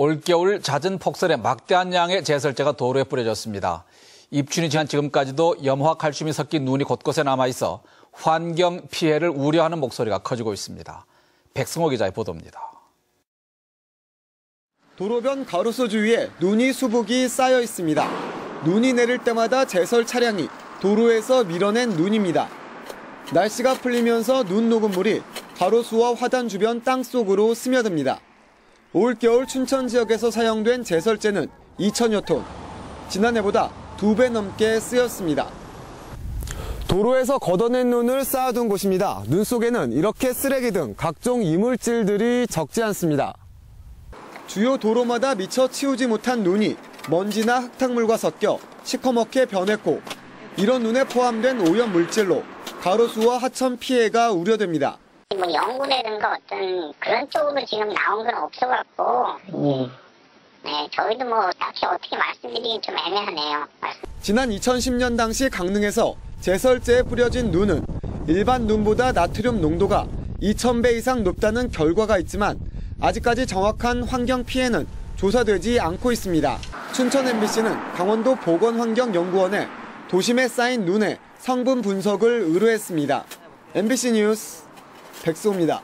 올겨울 잦은 폭설에 막대한 양의 제설제가 도로에 뿌려졌습니다. 입춘이 지난 지금까지도 염화 칼슘이 섞인 눈이 곳곳에 남아 있어 환경 피해를 우려하는 목소리가 커지고 있습니다. 백승호 기자의 보도입니다. 도로변 가로수 주위에 눈이 수북이 쌓여 있습니다. 눈이 내릴 때마다 제설 차량이 도로에서 밀어낸 눈입니다. 날씨가 풀리면서 눈 녹은 물이 가로수와 화단 주변 땅 속으로 스며듭니다. 올겨울 춘천 지역에서 사용된 제설제는 2천여 톤. 지난해보다 두 배 넘게 쓰였습니다. 도로에서 걷어낸 눈을 쌓아둔 곳입니다. 눈 속에는 이렇게 쓰레기 등 각종 이물질들이 적지 않습니다. 주요 도로마다 미처 치우지 못한 눈이 먼지나 흙탕물과 섞여 시커멓게 변했고 이런 눈에 포함된 오염 물질로 가로수와 하천 피해가 우려됩니다. 뭐 연구라든가 어떤 그런 쪽으로 지금 나온 건 없어갖고 네 저희도 뭐 딱히 어떻게 말씀드리기 좀 애매하네요. 지난 2010년 당시 강릉에서 제설제에 뿌려진 눈은 일반 눈보다 나트륨 농도가 2,000배 이상 높다는 결과가 있지만 아직까지 정확한 환경 피해는 조사되지 않고 있습니다. 춘천 MBC는 강원도 보건환경연구원에 도심에 쌓인 눈의 성분 분석을 의뢰했습니다. MBC 뉴스 백소입니다.